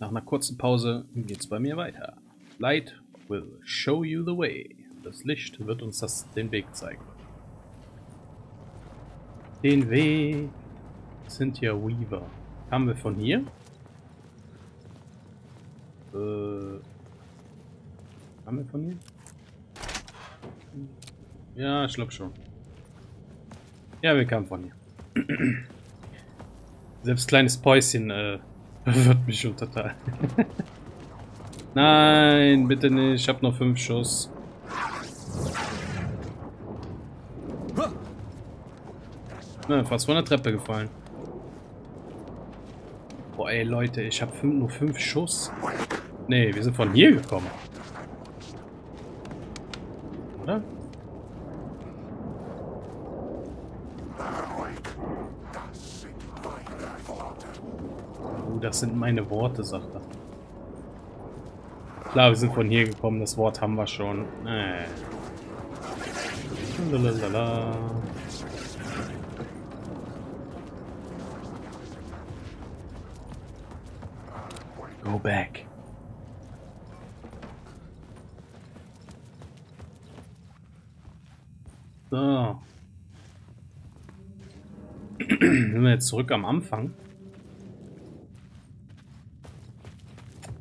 Nach einer kurzen Pause geht's bei mir weiter. Light will show you the way. Das Licht wird uns das, den Weg zeigen. Den Weg ja Weaver. Haben wir von hier? Äh, haben wir von hier? Ja, ich glaube schon. Ja, wir kamen von hier. Selbst kleines Päuschen äh, verwirrt mich total. Nein, bitte nicht. Ich habe noch fünf Schuss. Na, fast von der Treppe gefallen. Boah, ey, Leute, ich habe nur fünf Schuss. Nee, wir sind von hier gekommen. Oder? Oh, das sind meine Worte, sagt er. Klar, wir sind von hier gekommen, das Wort haben wir schon. Äh. Lalalala. Go back. So. Sind wir jetzt zurück am Anfang?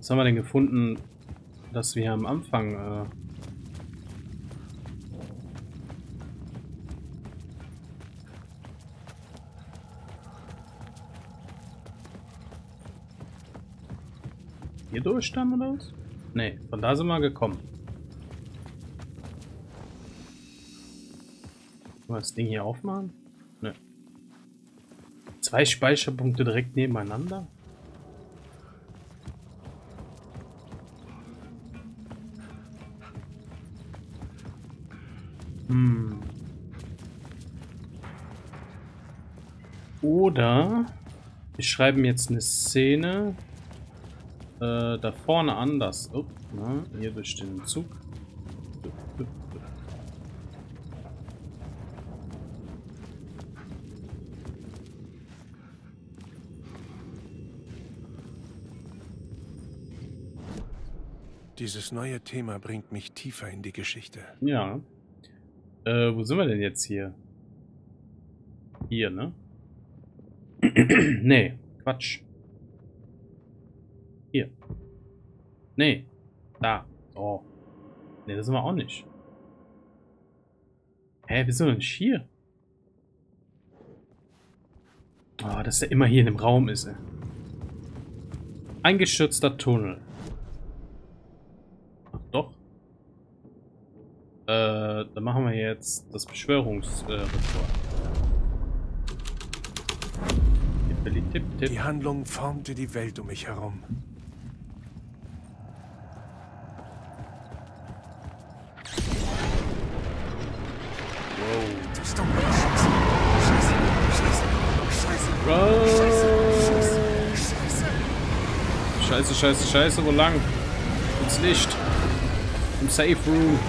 Was haben wir denn gefunden, dass wir am Anfang... Äh hier durch dann oder was? Ne, von da sind wir gekommen. Können wir das Ding hier aufmachen? Ne. Zwei Speicherpunkte direkt nebeneinander? Hm. Oder wir schreiben jetzt eine Szene äh, da vorne anders. Oh, na, hier durch den Zug. Dieses neue Thema bringt mich tiefer in die Geschichte. Ja. Äh, wo sind wir denn jetzt hier? Hier, ne? nee, Quatsch. Hier. Nee. Da. Oh. Nee, das sind wir auch nicht. Hä, wir sind doch nicht hier. Oh, dass der immer hier in dem Raum ist, ey. Eingestürzter Tunnel. Ach, doch. Äh, dann machen wir jetzt das Beschwörungsritual. Äh, die Handlung formte die Welt um mich herum. Scheiße, scheiße, scheiße, wo lang? Ins Licht. Im Safe Room.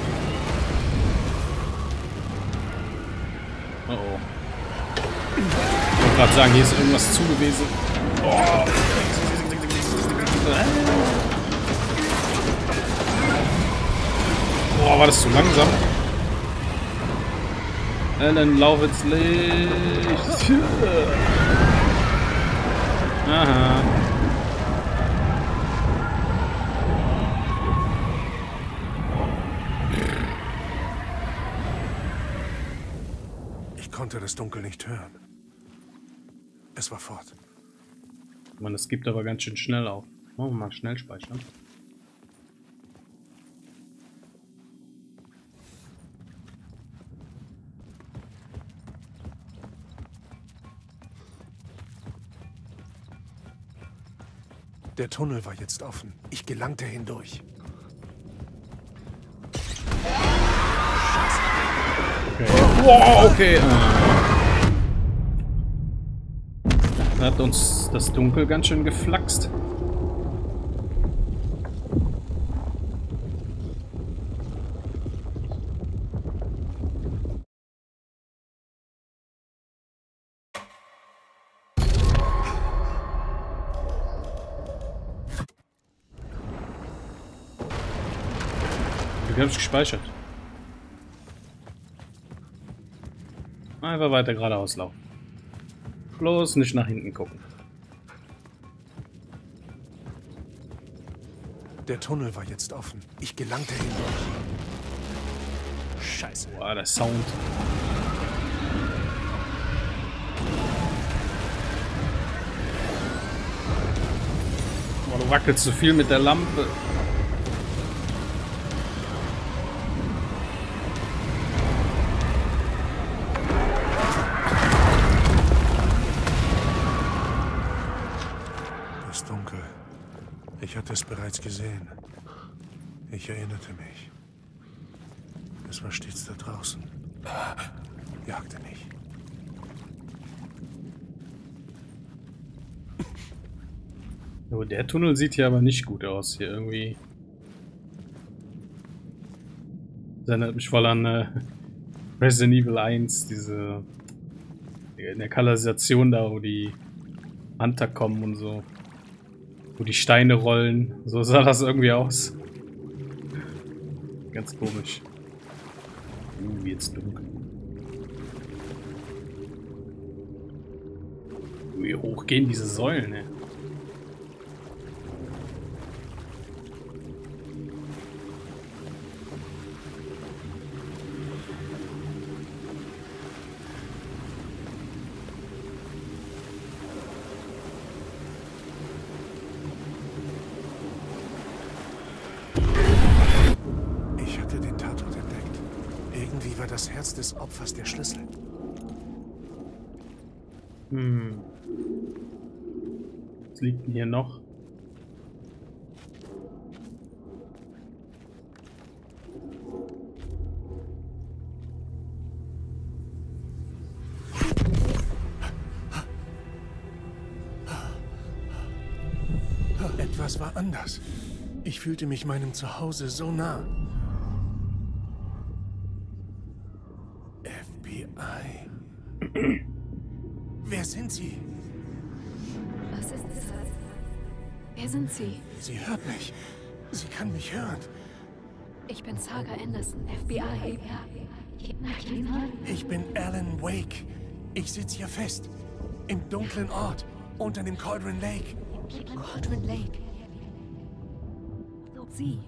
Gerade sagen, hier ist irgendwas zu gewesen. Oh. Boah, war das zu langsam? Ellen, lauf ins Licht. Aha. Ich konnte das Dunkel nicht hören. Es war fort. Man, es gibt aber ganz schön schnell auf. Machen wir mal schnell speichern. Der Tunnel war jetzt offen. Ich gelangte hindurch. Okay. Wow, okay. hat uns das Dunkel ganz schön geflaxt. Wir haben es gespeichert. Einfach weiter geradeaus laufen. Bloß nicht nach hinten gucken. Der Tunnel war jetzt offen. Ich gelangte hindurch. Scheiße. Boah, der Sound. Boah, du wackelst zu viel mit der Lampe. Ich hatte es bereits gesehen. Ich erinnerte mich. Es war stets da draußen. Jagte mich. Oh, der Tunnel sieht hier aber nicht gut aus. Hier irgendwie. Das erinnert mich voll an äh, Resident Evil 1, diese. in der Kanalisation da, wo die Hunter kommen und so. Wo die Steine rollen. So sah das irgendwie aus. Ganz komisch. Uh, jetzt dunkel. Wie hoch gehen diese Säulen, ne? War das Herz des Opfers der Schlüssel. Hm. Was liegt denn hier noch? Etwas war anders. Ich fühlte mich meinem Zuhause so nah. Sie? Sie hört mich. Sie kann mich hören. Ich bin Saga Anderson, FBI. Ich bin Alan Wake. Ich sitze hier fest. Im dunklen Ort. Unter dem Cauldron Lake. Cauldron Lake. Sie.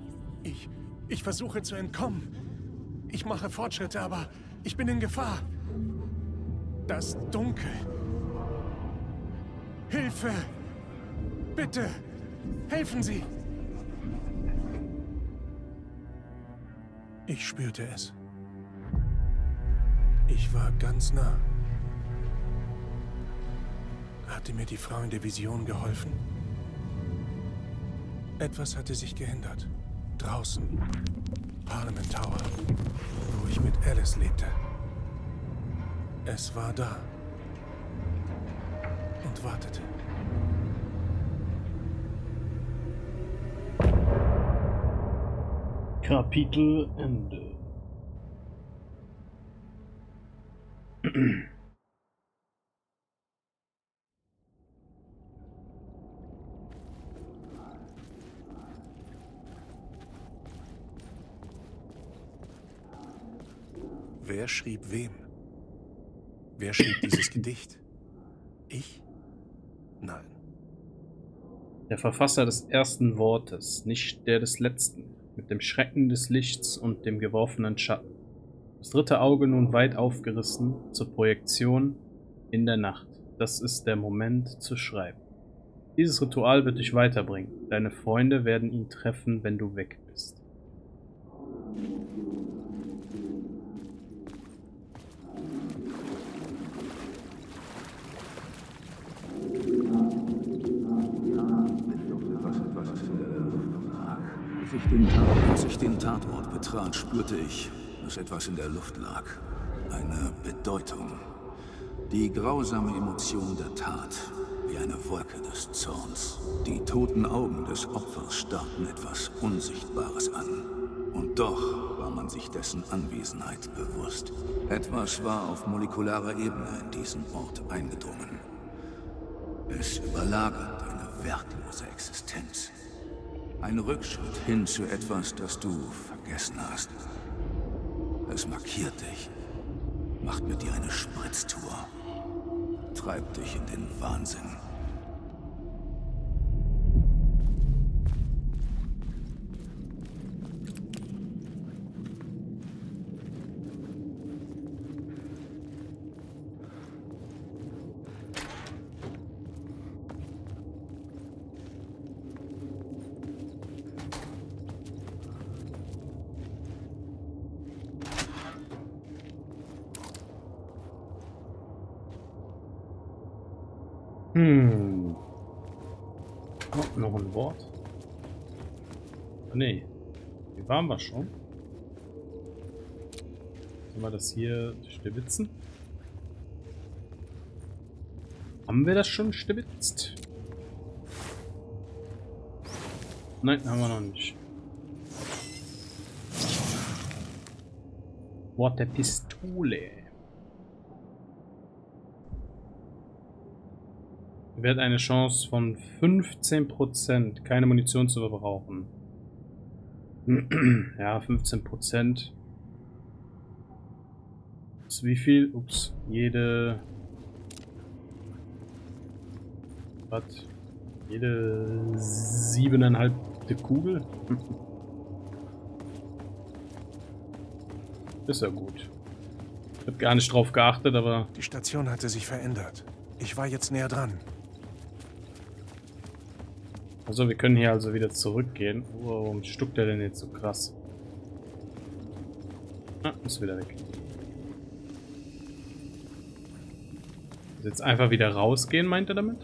Ich. Ich versuche zu entkommen. Ich mache Fortschritte, aber ich bin in Gefahr. Das Dunkel. Hilfe! Bitte! Helfen Sie! Ich spürte es. Ich war ganz nah. Hatte mir die Frau in der Vision geholfen? Etwas hatte sich geändert. Draußen. Parliament Tower. Wo ich mit Alice lebte. Es war da. Und wartete. Kapitel Ende. Wer schrieb wem? Wer schrieb dieses Gedicht? Ich? Nein. Der Verfasser des ersten Wortes, nicht der des letzten, mit dem Schrecken des Lichts und dem geworfenen Schatten. Das dritte Auge nun weit aufgerissen zur Projektion in der Nacht. Das ist der Moment zu schreiben. Dieses Ritual wird dich weiterbringen. Deine Freunde werden ihn treffen, wenn du weg bist. Als ich, den Tat, als ich den Tatort betrat, spürte ich, dass etwas in der Luft lag. Eine Bedeutung. Die grausame Emotion der Tat, wie eine Wolke des Zorns. Die toten Augen des Opfers starrten etwas Unsichtbares an. Und doch war man sich dessen Anwesenheit bewusst. Etwas war auf molekularer Ebene in diesen Ort eingedrungen. Es überlagert eine wertlose Existenz. Ein Rückschritt hin zu etwas, das du vergessen hast. Es markiert dich, macht mit dir eine Spritztour, treibt dich in den Wahnsinn. Hm. Oh, noch ein Wort. Ah, nee. Hier waren wir schon. Sollen wir das hier stibitzen? Haben wir das schon stibitzt? Nein, haben wir noch nicht. Der Pistole. Wird eine Chance von 15%, keine Munition zu verbrauchen. ja, 15%. Ist wie viel? Ups, jede... Was? Jede siebeneinhalbte Kugel? Ist ja gut. Ich hab gar nicht drauf geachtet, aber... Die Station hatte sich verändert. Ich war jetzt näher dran. Also wir können hier also wieder zurückgehen. Oh, warum stuckt der denn jetzt so krass? Ah, ist wieder weg. Jetzt einfach wieder rausgehen, meint er damit?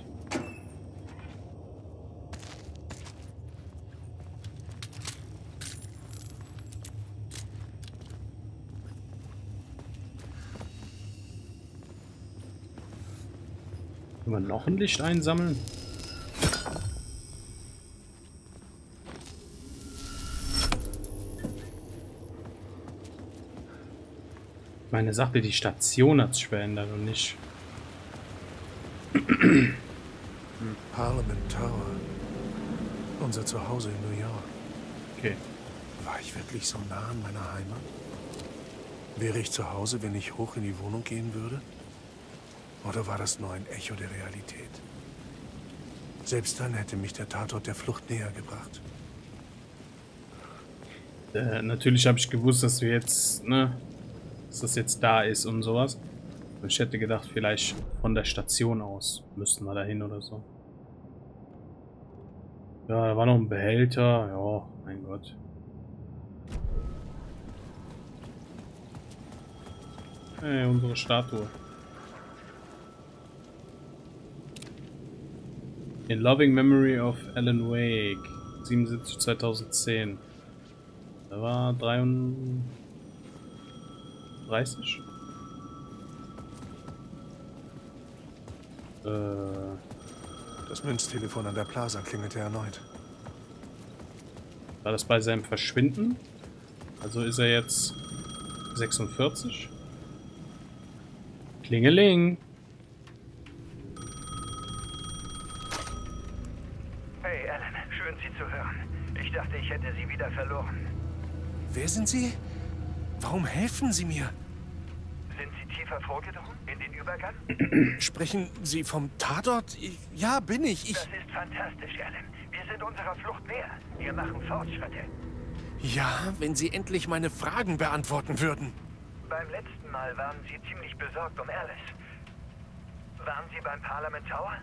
Können wir noch ein Licht einsammeln? Meine, sagte die Station hat sich verändert und nicht. Parliament Tower. Unser Zuhause in New York. Okay. War ich wirklich so nah an meiner Heimat? Wäre ich zu Hause, wenn ich hoch in die Wohnung gehen würde? Oder war das nur ein Echo der Realität? Selbst dann hätte mich der Tatort der Flucht näher gebracht. Äh, natürlich habe ich gewusst, dass wir jetzt, ne, dass das jetzt da ist und sowas. Ich hätte gedacht, vielleicht von der Station aus müssten wir dahin oder so. Ja, da war noch ein Behälter. Ja, mein Gott. Hey, unsere Statue. In Loving Memory of Alan Wake. 77 2010. Da war 33. 30? Äh. Das Münztelefon an der Plaza klingelte erneut. War das bei seinem Verschwinden? Also ist er jetzt 46? Klingeling. Hey, Alan, schön Sie zu hören. Ich dachte, ich hätte Sie wieder verloren. Wer sind Sie? Warum helfen Sie mir? tiefer vorgedrungen in den Übergang? Sprechen Sie vom Tatort? Ja, bin ich. ich. Das ist fantastisch, Alan. Wir sind unserer Flucht näher. Wir machen Fortschritte. Ja, wenn Sie endlich meine Fragen beantworten würden. Beim letzten Mal waren Sie ziemlich besorgt um Alice. Waren Sie beim Parliament Tower?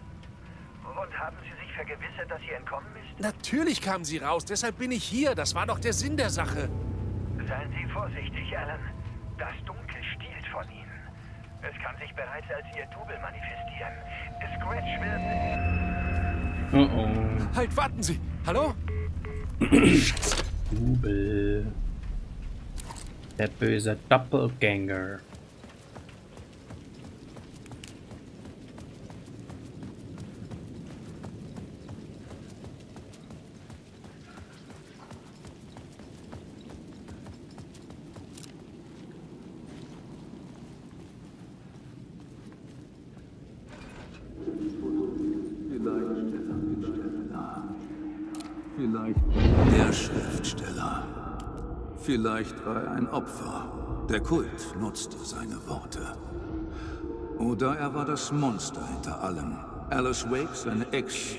Und haben Sie sich vergewissert, dass sie entkommen ist? Natürlich kam sie raus, deshalb bin ich hier. Das war doch der Sinn der Sache. Seien Sie vorsichtig, Alan. Das Dunkel stiehlt von Ihnen. Es kann sich bereits als ihr Double manifestieren. Scratch wird... Oh oh. Halt, warten Sie! Hallo? Double. Der böse Doppelgänger. Vielleicht war er ein Opfer. Der Kult nutzte seine Worte. Oder er war das Monster hinter allem. Alice Wake, seine Ex,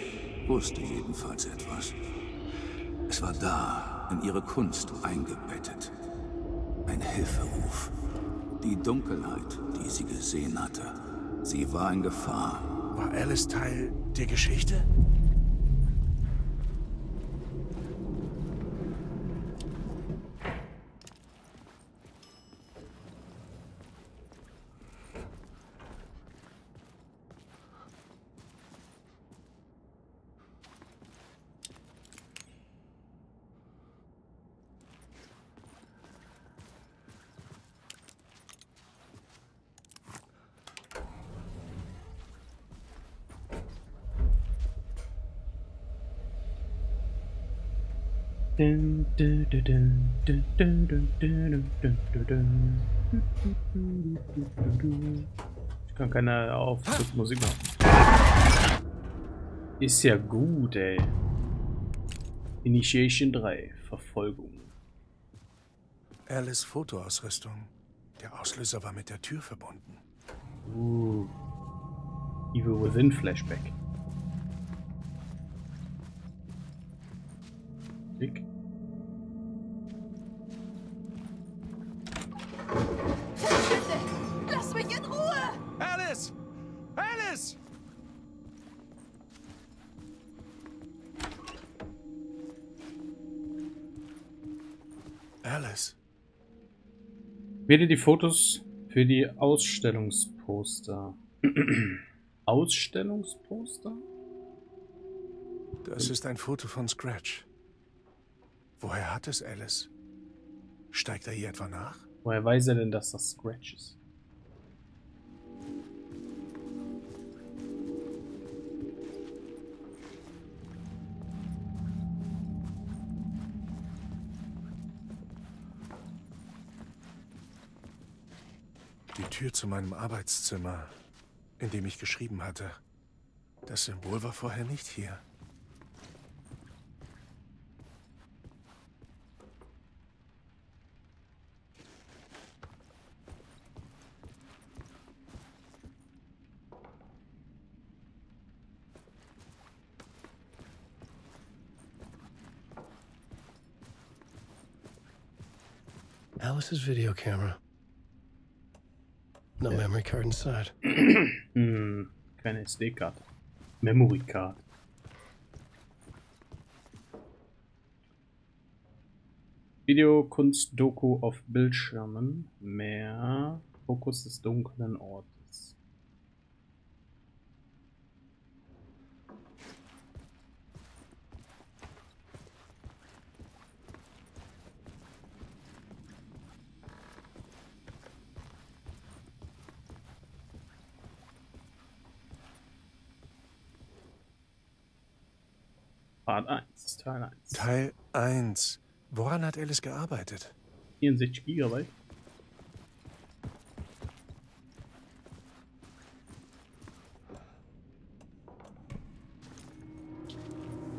wusste jedenfalls etwas. Es war da, in ihre Kunst eingebettet. Ein Hilferuf. Die Dunkelheit, die sie gesehen hatte. Sie war in Gefahr. War Alice Teil der Geschichte? Ich kann keine Aufzugmusik machen. Ist ja gut, ey. Initiation 3, Verfolgung. Alice Fotoausrüstung. Der Auslöser war mit der Tür verbunden. Uh. Evil Within Flashback. Wähle die Fotos für die Ausstellungsposter. Ausstellungsposter? Das ist ein Foto von Scratch. Woher hat es Alice? Steigt er hier etwa nach? Woher weiß er denn, dass das Scratch ist? Tür zu meinem Arbeitszimmer, in dem ich geschrieben hatte. Das Symbol war vorher nicht hier. Alice's video camera. No memory card inside. Hm, keine SD-Karte. Memory Card. Videokunst-Doku auf Bildschirmen. Mehr Fokus des dunklen Ortes. Part 1, Teil 1. Teil 1. Woran hat Alice gearbeitet? 64 GB.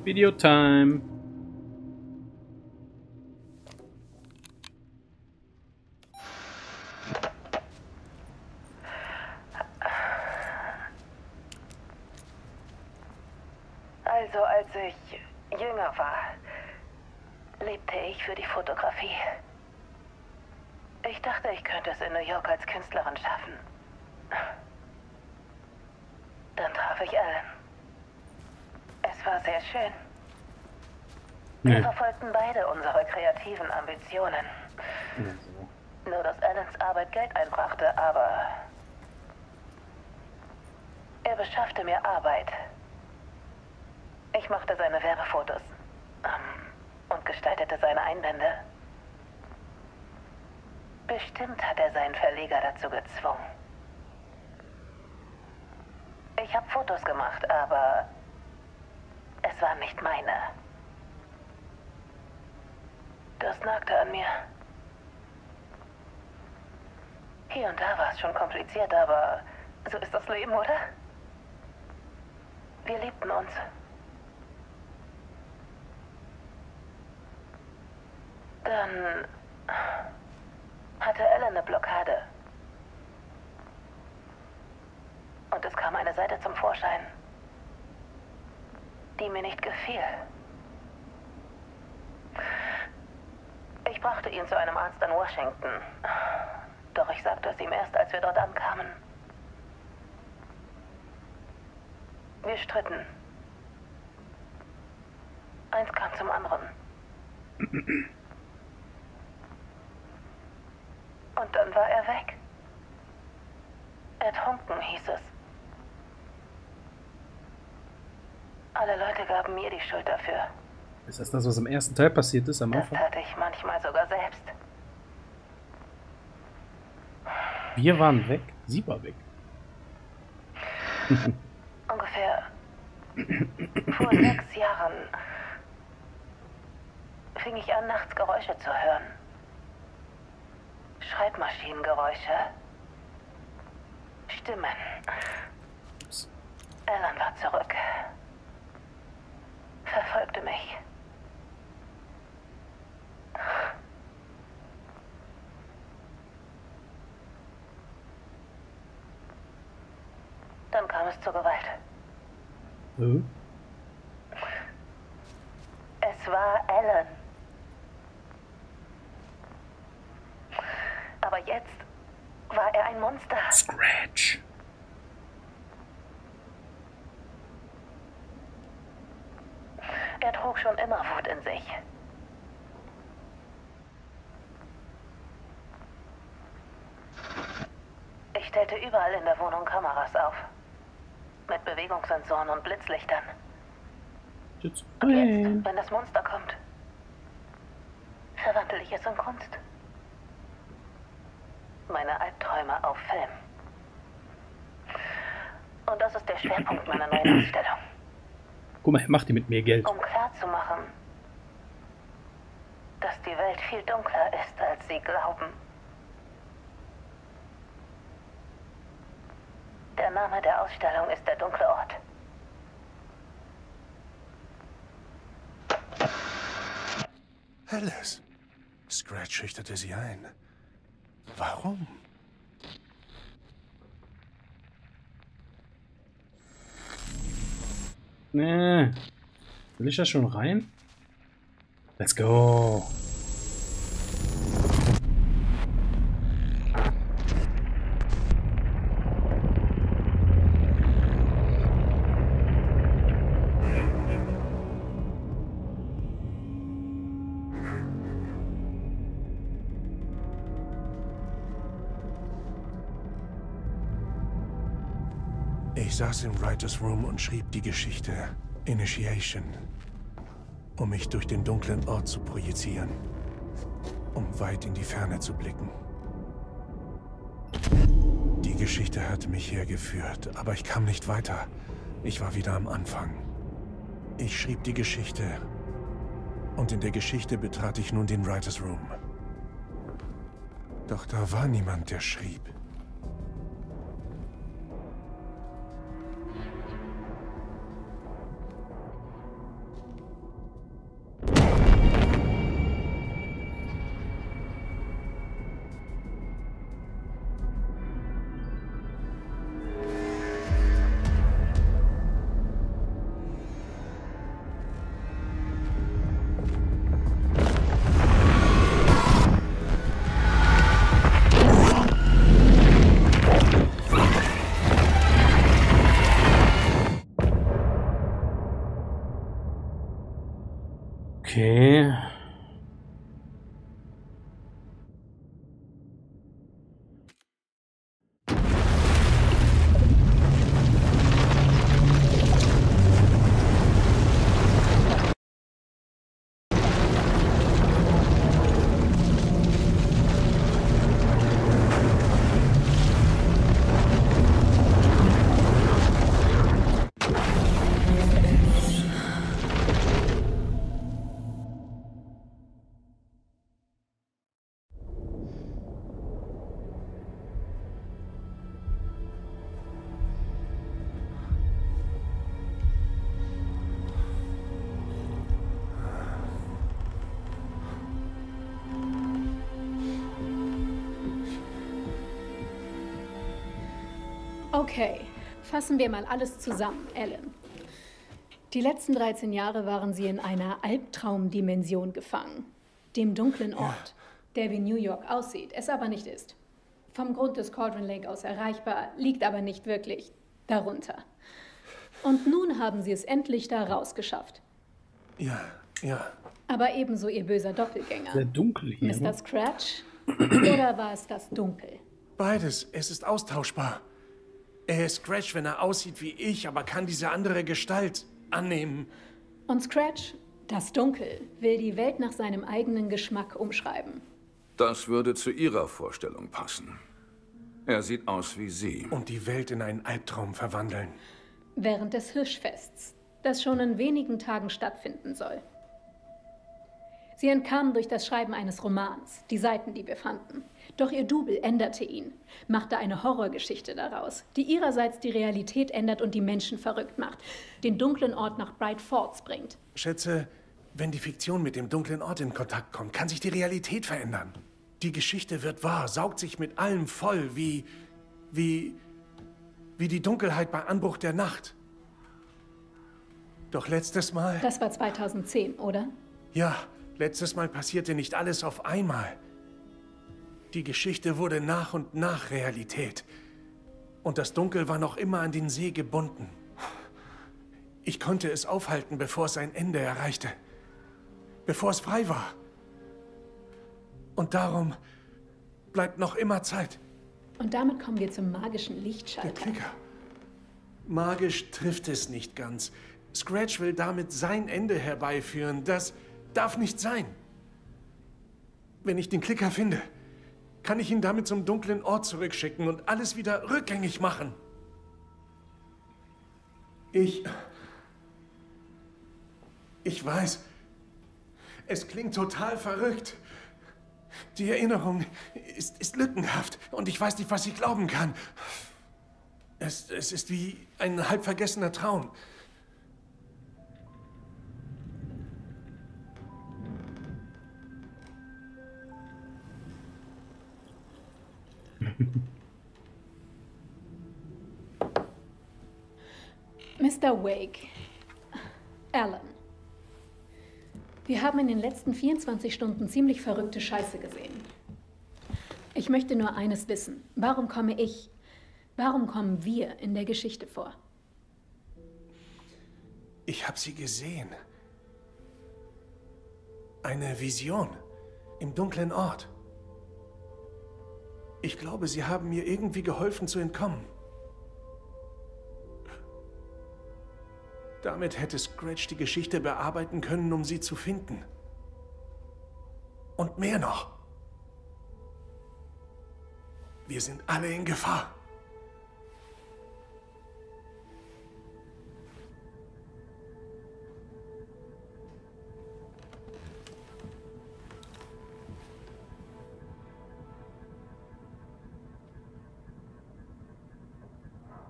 Video time. Also als ich jünger war, lebte ich für die Fotografie. Ich dachte, ich könnte es in New York als Künstlerin schaffen. Dann traf ich Alan. Es war sehr schön. Wir Nee. verfolgten beide unsere kreativen Also, Nur, dass Alans Arbeit Geld einbrachte, aber er beschaffte mir Arbeit. Ich machte seine Werbefotos ähm, und gestaltete seine Einbände. Bestimmt hat er seinen Verleger dazu gezwungen. Ich habe Fotos gemacht, aber es waren nicht meine. Das nagte an mir. Hier und da war es schon kompliziert, aber so ist das Leben, oder? Wir liebten uns. Dann hatte Ellen eine Blockade. Und es kam eine Seite zum Vorschein, die mir nicht gefiel. Ich brachte ihn zu einem Arzt in Washington. Doch ich sagte es ihm erst, als wir dort ankamen. Wir stritten. Eins kam zum anderen. Und dann war er weg. Ertrunken hieß es. Alle Leute gaben mir die Schuld dafür. Ist das das, was im ersten Teil passiert ist am Das Anfang? tat ich manchmal sogar selbst. Wir waren weg, sie war weg. Ungefähr vor sechs Jahren fing ich an, nachts Geräusche zu hören. Schreibmaschinengeräusche. Stimmen. Alan war zurück. Verfolgte mich. Dann kam es zur Gewalt. Äh? Es war Alan. Aber jetzt war er ein Monster. Scratch. Er trug schon immer Wut in sich. Ich stellte überall in der Wohnung Kameras auf. Mit Bewegungssensoren und Blitzlichtern. Jetzt. Und jetzt, wenn das Monster kommt, verwandle ich es in Kunst. Meine Albträume auf Film. Und das ist der Schwerpunkt meiner neuen Ausstellung. Guck mal, macht die mit mir Geld. Um klarzumachen, dass die Welt viel dunkler ist, als sie glauben. Der Name der Ausstellung ist der dunkle Ort. Alice. Scratch schüchterte sie ein. Warum? Nee. Will ich da schon rein? Let's go. Saß im Writers Room und schrieb die Geschichte Initiation, um mich durch den dunklen Ort zu projizieren, um weit in die Ferne zu blicken. Die Geschichte hat mich hergeführt, aber ich kam nicht weiter. Ich war wieder am Anfang. Ich schrieb die Geschichte und in der Geschichte betrat ich nun den Writers Room. Doch da war niemand, der schrieb. Okay, fassen wir mal alles zusammen, Ellen. Die letzten 13 Jahre waren Sie in einer Albtraumdimension gefangen. Dem dunklen Ort, der wie New York aussieht, es aber nicht ist. Vom Grund des Cauldron Lake aus erreichbar, liegt aber nicht wirklich darunter. Und nun haben Sie es endlich da rausgeschafft. Ja, ja. Aber ebenso Ihr böser Doppelgänger. Sehr dunkel hier. Ist das Scratch? Oder war es das Dunkel? Beides. Es ist austauschbar. Er ist Scratch, wenn er aussieht wie ich, aber kann diese andere Gestalt annehmen. Und Scratch, das Dunkel, will die Welt nach seinem eigenen Geschmack umschreiben. Das würde zu Ihrer Vorstellung passen. Er sieht aus wie Sie. Und die Welt in einen Albtraum verwandeln. Während des Hirschfests, das schon in wenigen Tagen stattfinden soll. Sie entkamen durch das Schreiben eines Romans, die Seiten, die wir fanden. Doch ihr Double änderte ihn, machte eine Horrorgeschichte daraus, die ihrerseits die Realität ändert und die Menschen verrückt macht, den dunklen Ort nach Bright Falls bringt. Schätze, wenn die Fiktion mit dem dunklen Ort in Kontakt kommt, kann sich die Realität verändern. Die Geschichte wird wahr, saugt sich mit allem voll, wie. wie. wie die Dunkelheit bei Anbruch der Nacht. Doch letztes Mal. Das war 2010, oder? Ja, letztes Mal passierte nicht alles auf einmal. Die Geschichte wurde nach und nach Realität. Und das Dunkel war noch immer an den See gebunden. Ich konnte es aufhalten, bevor es ein Ende erreichte. Bevor es frei war. Und darum bleibt noch immer Zeit. Und damit kommen wir zum magischen Der Lichtschalter. Klicker. Magisch trifft es nicht ganz. Scratch will damit sein Ende herbeiführen. Das darf nicht sein. Wenn ich den Klicker finde, kann ich ihn damit zum dunklen Ort zurückschicken und alles wieder rückgängig machen. Ich. Ich weiß. Es klingt total verrückt. Die Erinnerung ist, ist lückenhaft und ich weiß nicht, was ich glauben kann. Es, es ist wie ein halb vergessener Traum. Mr. Wake. Alan. Wir haben in den letzten 24 Stunden ziemlich verrückte Scheiße gesehen. Ich möchte nur eines wissen. Warum komme ich, warum kommen wir in der Geschichte vor? Ich habe sie gesehen. Eine Vision im dunklen Ort. Ich glaube, sie haben mir irgendwie geholfen zu entkommen. Damit hätte Scratch die Geschichte bearbeiten können, um sie zu finden. Und mehr noch. Wir sind alle in Gefahr.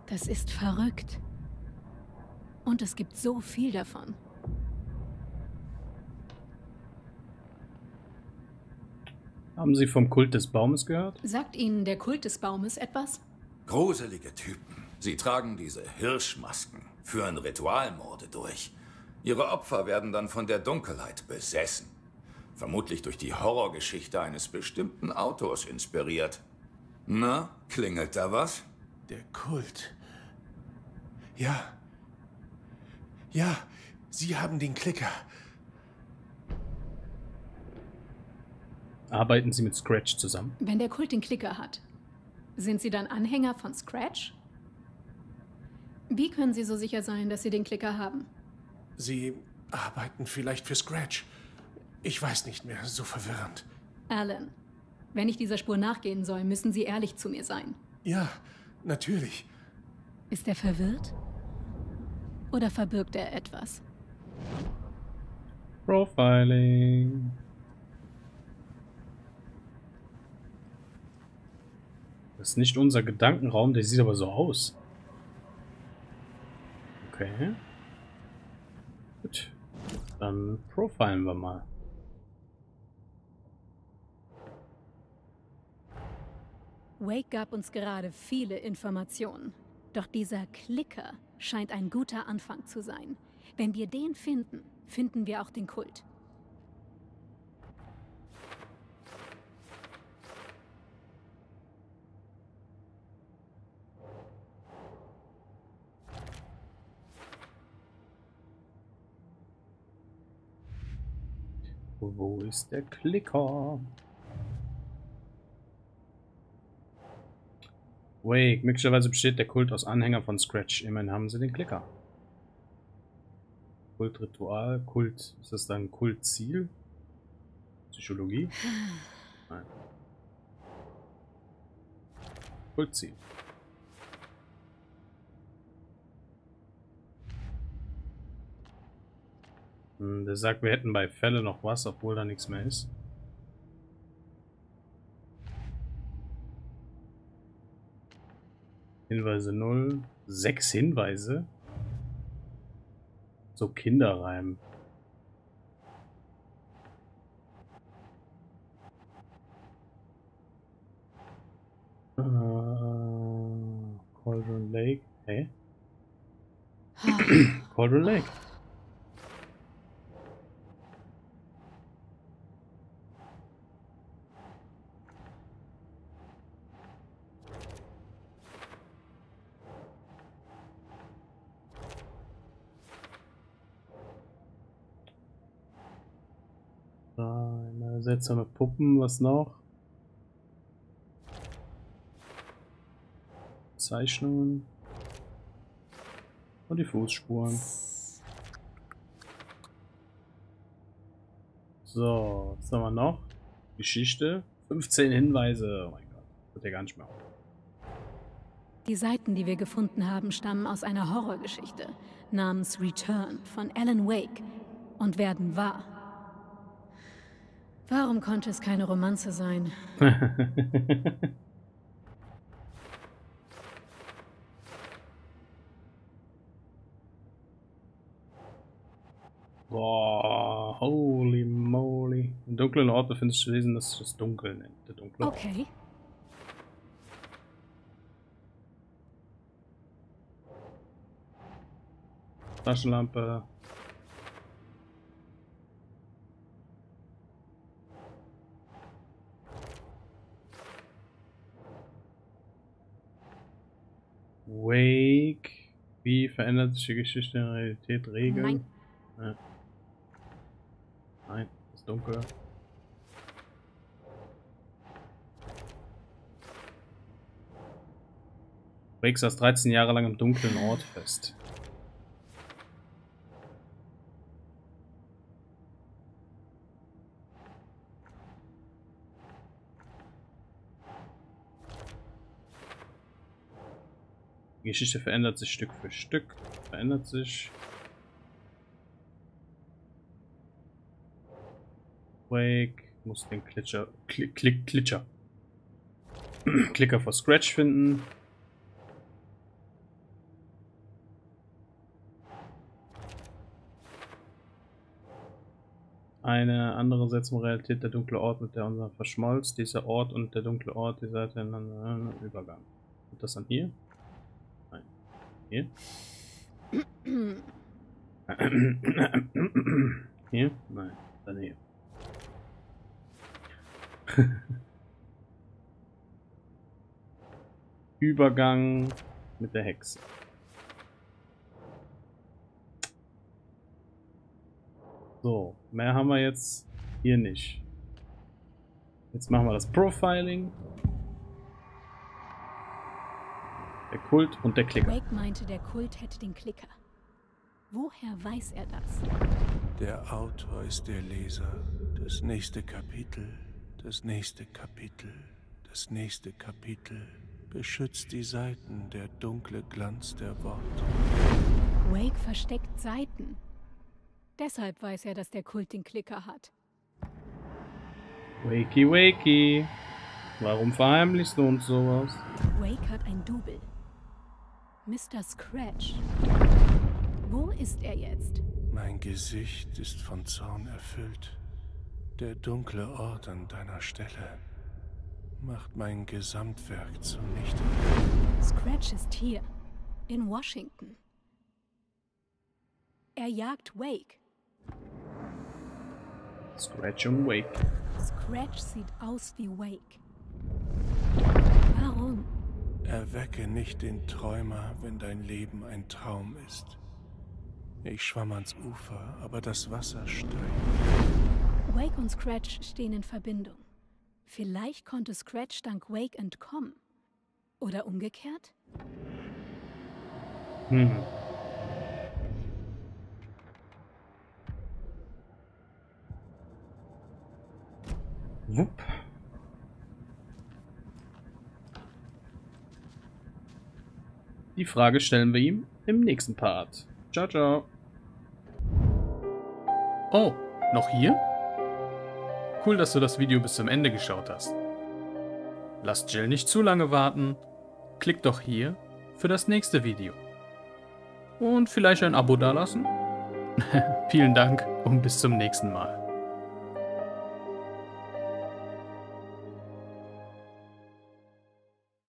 Das ist verrückt. Und es gibt so viel davon. Haben Sie vom Kult des Baumes gehört? Sagt Ihnen der Kult des Baumes etwas? Gruselige Typen. Sie tragen diese Hirschmasken, führen Ritualmorde durch. Ihre Opfer werden dann von der Dunkelheit besessen. Vermutlich durch die Horrorgeschichte eines bestimmten Autors inspiriert. Na, klingelt da was? Der Kult. Ja. Ja, Sie haben den Klicker. Arbeiten Sie mit Scratch zusammen? Wenn der Kult den Klicker hat, sind Sie dann Anhänger von Scratch? Wie können Sie so sicher sein, dass Sie den Klicker haben? Sie arbeiten vielleicht für Scratch. Ich weiß nicht mehr, so verwirrend. Alan, wenn ich dieser Spur nachgehen soll, müssen Sie ehrlich zu mir sein. Ja, natürlich. Ist er verwirrt? Oder verbirgt er etwas? Profiling. Das ist nicht unser Gedankenraum, der sieht aber so aus. Okay. Gut. Dann profilen wir mal. Wake gab uns gerade viele Informationen. Doch dieser Klicker scheint ein guter Anfang zu sein. Wenn wir den finden, finden wir auch den Kult. Wo ist der Klicker? Wake. Möglicherweise besteht der Kult aus Anhängern von Scratch. Immerhin haben sie den Klicker. Kultritual, Kult. Ist das dann Kultziel? Psychologie? Nein. Kultziel. Hm, der sagt, wir hätten bei Fälle noch was, obwohl da nichts mehr ist. Hinweise 0. Sechs Hinweise? So Kinderreim. Uh, Cauldron Lake. Hä? Cauldron Lake. Eine seltsame Puppen, was noch? Zeichnungen. Und die Fußspuren. So, was haben wir noch? Geschichte. 15 Hinweise. Oh mein Gott, wird ja gar nicht mehr auf. Die Seiten, die wir gefunden haben, stammen aus einer Horrorgeschichte namens Return von Alan Wake und werden wahr. Warum konnte es keine Romanze sein? Boah, holy moly. Im dunklen Ort befindet sich Wesen, das das Dunkel nennt. Der dunkle Ort. Okay. Taschenlampe. Wake. Wie verändert sich die Geschichte in der Realität? Regeln? Nein. Nein, ist dunkel. Wake saß 13 Jahre lang im dunklen Ort fest. Die Geschichte verändert sich Stück für Stück. Verändert sich. Wake muss den Klitscher, Klick, Klick, Klitscher. Klicker vor Scratch finden. Eine andere Setzung Realität der dunkle Ort, mit der unser verschmolz. Dieser Ort und der dunkle Ort, die Seite ineinander Übergang. Und das dann hier? Hier? hier? Nein. Dann hier. Übergang mit der Hexe. So, mehr haben wir jetzt hier nicht. Jetzt machen wir das Profiling. Der Kult und der Klicker. Wake meinte, der Kult hätte den Klicker. Woher weiß er das? Der Autor ist der Leser. Das nächste Kapitel, das nächste Kapitel, das nächste Kapitel beschützt die Seiten, der dunkle Glanz der Worte. Wake versteckt Seiten. Deshalb weiß er, dass der Kult den Klicker hat. Wakey, wakey. Warum verheimlichst du uns sowas? Wake hat ein Double. Mr. Scratch. Wo ist er jetzt? Mein Gesicht ist von Zorn erfüllt. Der dunkle Ort an deiner Stelle macht mein Gesamtwerk zunichte. Scratch ist hier. in Washington. Er jagt Wake. Scratch und Wake. Scratch sieht aus wie Wake. Erwecke nicht den Träumer, wenn dein Leben ein Traum ist. Ich schwamm ans Ufer, aber das Wasser steigt. Wake und Scratch stehen in Verbindung. Vielleicht konnte Scratch dank Wake entkommen. Oder umgekehrt? Hm. Wupp. Die Frage stellen wir ihm im nächsten Part. Ciao, ciao. Oh, noch hier? Cool, dass du das Video bis zum Ende geschaut hast. Lass Jill nicht zu lange warten. Klick doch hier für das nächste Video. Und vielleicht ein Abo dalassen? Vielen Dank und bis zum nächsten Mal.